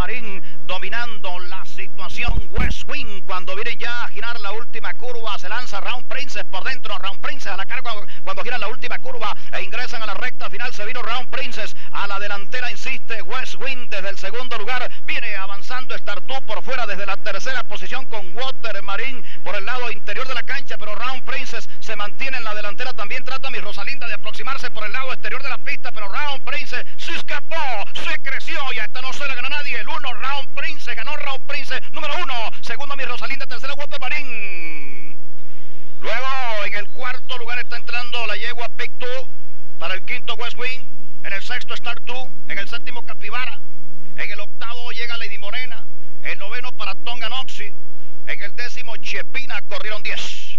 Marín dominando la situación. West Wing cuando vienen ya a girar la última curva se lanza Round Princess por dentro. Round Princess a la carga cuando, giran la última curva e ingresan a la recta final. Se vino Round Princess a la delantera, insiste West Wing desde el segundo lugar. Viene avanzando Startup por fuera desde la tercera posición con Water Marín por el lado interior de la cancha, pero Round Princess se mantiene en la delantera. También trata mi Rosalinda de aproximarse por el lado exterior de la pista, pero Round Princess se escapó, se creció y hasta no se le ganó a nadie. El uno, Round Princess, ganó Round Princess, número uno. Segundo, mi Rosalinda, tercera, Water Marín. Luego, en el cuarto lugar está entrando la yegua Pick 2 para el quinto West Wing. En el sexto Star 2, en el séptimo Capivara. En el octavo llega Lady Morena. El noveno para Tonga Noxy. En el décimo Chepina corrieron 10.